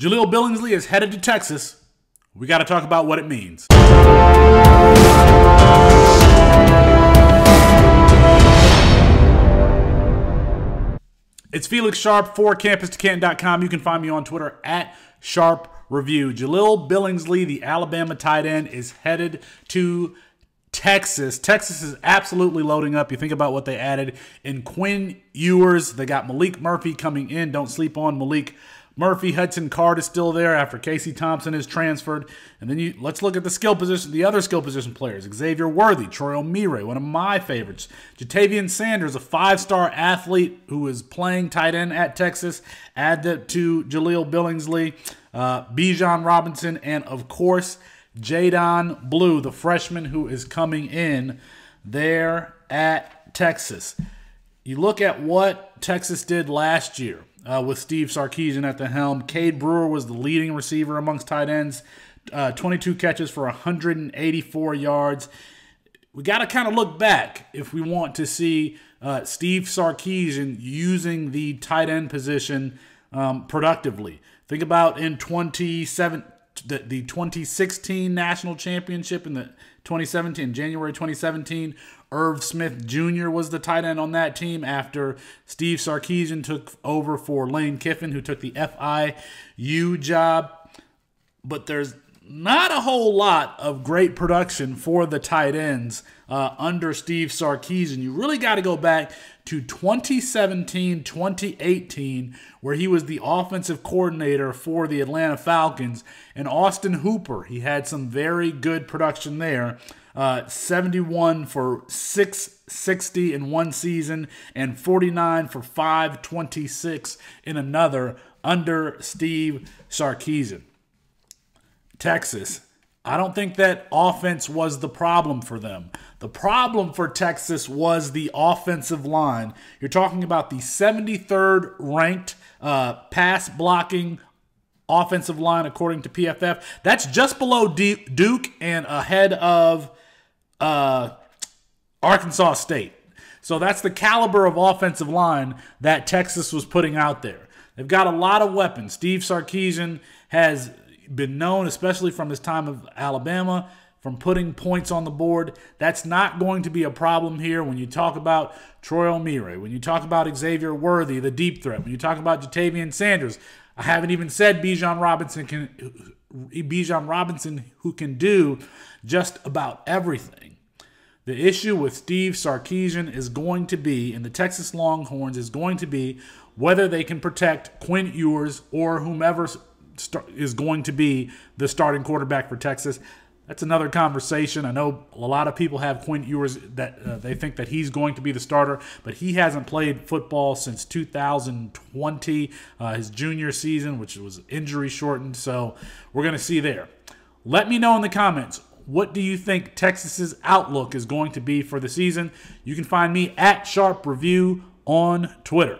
Jahleel Billingsley is headed to Texas. We got to talk about what it means. It's Felix Sharpe for CampusToCanton.com. You can find me on Twitter at Sharpe Review. Billingsley, the Alabama tight end, is headed to Texas. Texas is absolutely loading up. You think about what they added in Quinn Ewers. They got Maalik Murphy coming in. Don't sleep on Maalik Murphy, Hudson Card is still there after Casey Thompson is transferred. And then you let's look at the skill position, the other skill position players. Xavier Worthy, Troy Omeire, one of my favorites. Ja'Tavion Sanders, a five-star athlete who is playing tight end at Texas. Add that to Jahleel Billingsley, uh, Bijan Robinson, and of course, Jaydon Blue, the freshman who is coming in there at Texas. You look at what Texas did last year uh, with Steve Sarkisian at the helm. Cade Brewer was the leading receiver amongst tight ends, uh, 22 catches for 184 yards. We got to kind of look back if we want to see uh, Steve Sarkisian using the tight end position um, productively. Think about in 27, the, the 2016 national championship in the 2017, January 2017, Irv Smith Jr. was the tight end on that team after Steve Sarkisian took over for Lane Kiffin, who took the FIU job. But there's not a whole lot of great production for the tight ends uh, under Steve Sarkisian. You really got to go back to 2017 2018, where he was the offensive coordinator for the Atlanta Falcons. And Austin Hooper, he had some very good production there. Uh, 71 for 660 in one season and 49 for 526 in another under Steve Sarkisian. Texas. I don't think that offense was the problem for them. The problem for Texas was the offensive line. You're talking about the 73rd ranked uh, pass blocking offensive line according to PFF. That's just below Duke and ahead of uh, Arkansas State. So that's the caliber of offensive line that Texas was putting out there. They've got a lot of weapons. Steve Sarkisian has been known, especially from his time of Alabama, from putting points on the board. That's not going to be a problem here when you talk about Troy Omeire, when you talk about Xavier Worthy, the deep threat, when you talk about Ja'Tavion Sanders. I haven't even said Bijan Robinson can Bijan Robinson who can do just about everything. The issue with Steve Sarkisian is going to be, and the Texas Longhorns is going to be, whether they can protect Quinn Ewers or whomever is going to be the starting quarterback for Texas. That's another conversation. I know a lot of people have Quinn Ewers that uh, they think that he's going to be the starter, but he hasn't played football since 2020, uh, his junior season, which was injury shortened. So we're going to see there. Let me know in the comments what do you think Texas's outlook is going to be for the season? You can find me at Sharpe Review on Twitter.